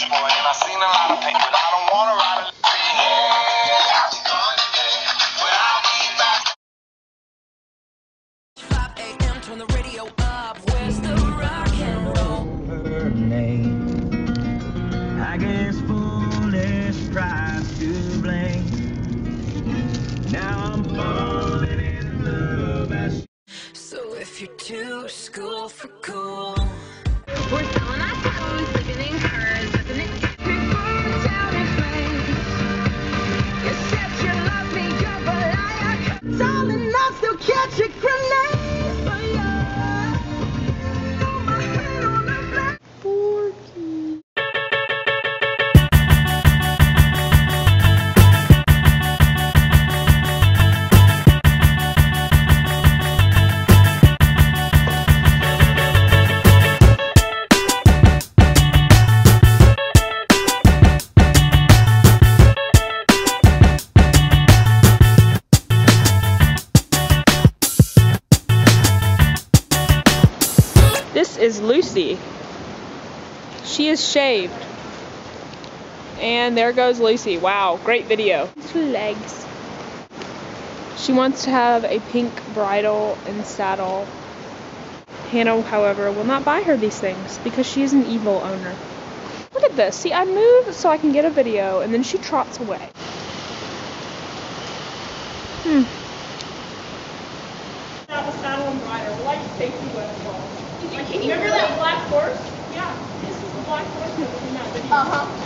country boy, and I seen a lot of pain, but I don't wanna ride a But I'll be back. 5 a.m. Turn the radio up. Where's the rock and roll? name. I guess foolish strives to blame. Now I'm falling in love So if you're too school for cool, We're selling is Lucy. She is shaved. And there goes Lucy. Wow, great video. legs. She wants to have a pink bridle and saddle. Hannah, however, will not buy her these things because she is an evil owner. Look at this. See, I move so I can get a video, and then she trots away. Hmm. Have saddle and bridle, like safety weapons. Remember that black horse? Yeah, this is the black horse that was in that video. Uh-huh.